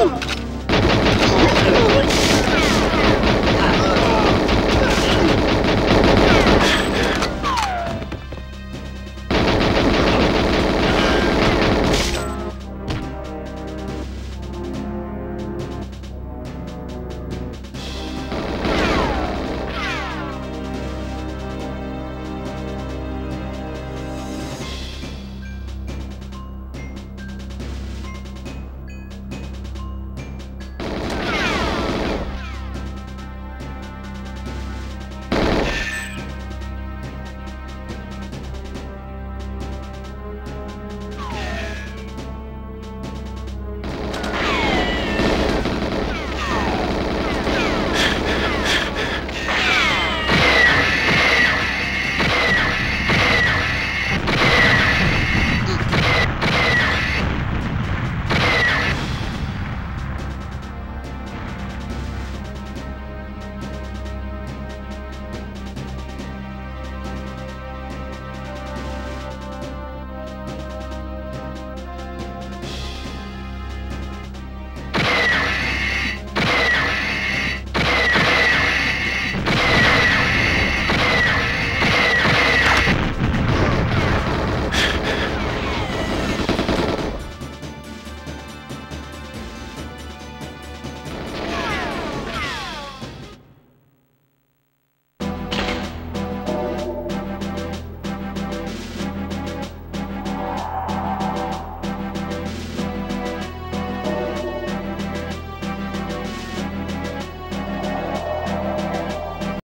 Oh!